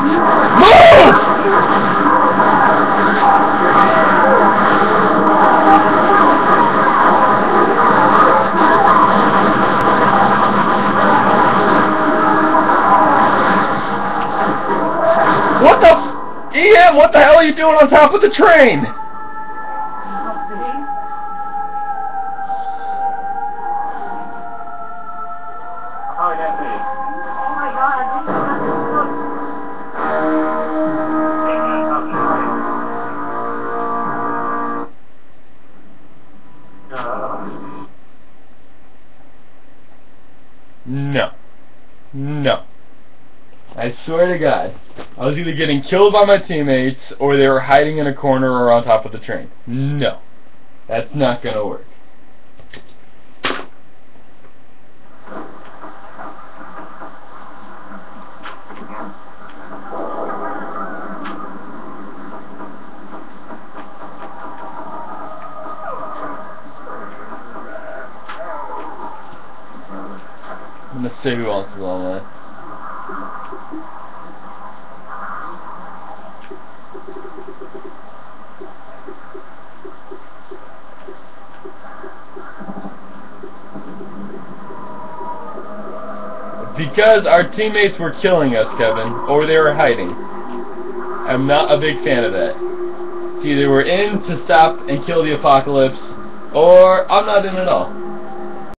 Move! What the EM, what the hell are you doing on top of the train? Oh No. Hmm. No. I swear to God, I was either getting killed by my teammates or they were hiding in a corner or on top of the train. No. That's not gonna work. Because our teammates were killing us, Kevin, or they were hiding. I'm not a big fan of that. Either we're in to stop and kill the apocalypse, or I'm not in at all.